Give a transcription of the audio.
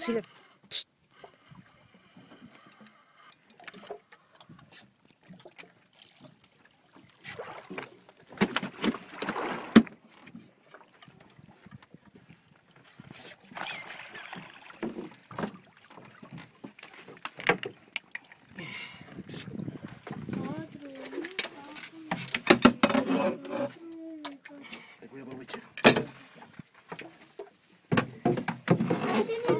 See the... Thank you.